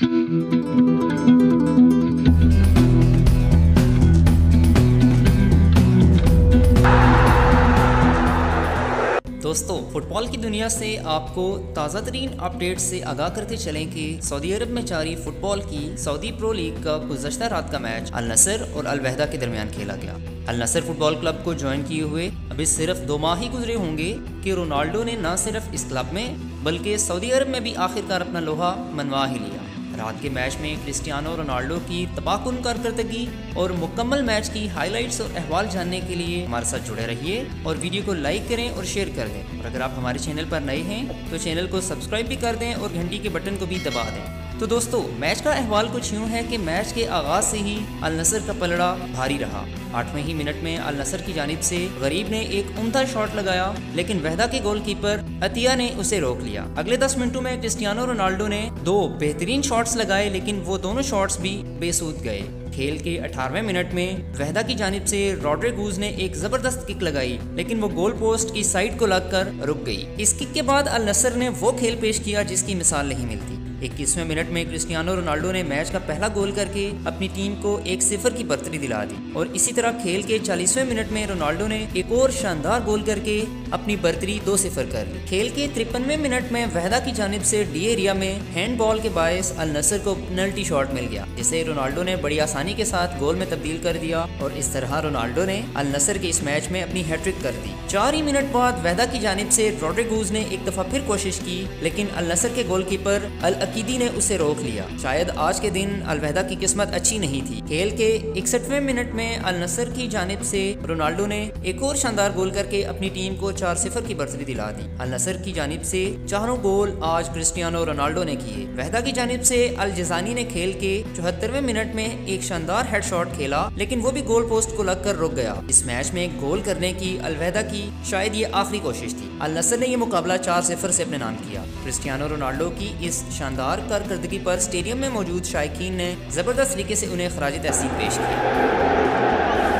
दोस्तों, फुटबॉल की दुनिया से आपको ताज़ा तरीन अपडेट से आगाह करते चलें कि सऊदी अरब में जारी फुटबॉल की सऊदी प्रो लीग का गुजशत रात का मैच, अल नसर और अल वहदा के दरमियान खेला गया। अल नसर फुटबॉल क्लब को ज्वाइन किए हुए अभी सिर्फ़ दो माह ही गुजरे होंगे कि रोनाल्डो ने न सिर्फ़ इस क्लब में, बल्कि सऊदी अरब में भी आखिरकार अपना लोहा मनवा ही लिया। रात के मैच में क्रिस्टियानो रोनाल्डो की तबाहकुन कारकर्दगी और मुकम्मल मैच की हाइलाइट्स और अहवाल जानने के लिए हमारे साथ जुड़े रहिए और वीडियो को लाइक करें और शेयर कर दें। और अगर आप हमारे चैनल पर नए हैं तो चैनल को सब्सक्राइब भी कर दें और घंटी के बटन को भी दबा दें। तो दोस्तों, मैच का अहवाल कुछ यूँ है कि मैच के आगाज़ से ही अल नसर का पलड़ा भारी रहा। आठवें ही मिनट में अल नसर की जानब से गरीब ने एक उमदा शॉट लगाया, लेकिन वहदा के गोलकीपर अतिया ने उसे रोक लिया। अगले दस मिनटों में क्रिस्टियानो रोनाल्डो ने दो बेहतरीन शॉट्स लगाए, लेकिन वो दोनों शॉट्स भी बेसूद गए। खेल के 18वें मिनट में वहदा की जानब से रॉड्रिगूज ने एक ज़बरदस्त किक लगाई, लेकिन वो गोल पोस्ट की साइड को लगकर रुक गई। इस किक के बाद अल नसर ने वो खेल पेश किया जिसकी मिसाल नहीं मिलती। इक्कीसवें मिनट में क्रिस्टियानो रोनाल्डो ने मैच का पहला गोल करके अपनी टीम को एक सिफर की बर्तरी दिला दी। और इसी तरह खेल के चालीसवें मिनट में रोनाल्डो ने एक और शानदार गोल करके अपनी बर्तरी दो सिफर कर ली। खेल के तिरपनवे मिनट में वहदा की जानब से डी एरिया में हैंड बॉल के बायस अल नसर को पेनल्टी शॉट मिल गया, जिसे रोनाल्डो ने बड़ी आसानी के साथ गोल में तब्दील कर दिया और इस तरह रोनाल्डो ने अल नसर के इस मैच में अपनी हैट्रिक कर दी। चार ही मिनट बाद वहदा की जानब से रोड्रिगूज ने एक दफ़ा फिर कोशिश की, लेकिन अल नसर के गोलकीपर अल अकीदी ने उसे रोक लिया। शायद आज के दिन अलवहदा की किस्मत अच्छी नहीं थी। खेल के इकसठवें मिनट में अल नसर की जानब से रोनाल्डो ने एक और शानदार गोल करके अपनी टीम को चार सिफर की बर्तरी दिला दी। अल नसर की जानब से चारों गोल आज क्रिस्टियानो रोनाल्डो ने किए। वहदा की जानब से अल जजानी ने खेल के चौहत्तरवें मिनट में एक शानदार हेडशॉट खेला, लेकिन वो भी गोल पोस्ट को लगकर रुक गया। इस मैच में गोल करने की अलवहदा की शायद ये आखिरी कोशिश थी। अल नसर ने यह मुकाबला चार सिफर से अपने नाम किया। क्रिस्टियानो रोनाल्डो की इस शानदार कारकर्दगी पर स्टेडियम में मौजूद शायकीन ने ज़बरदस्त तरीके से उन्हें खराज तहसीन पेश किया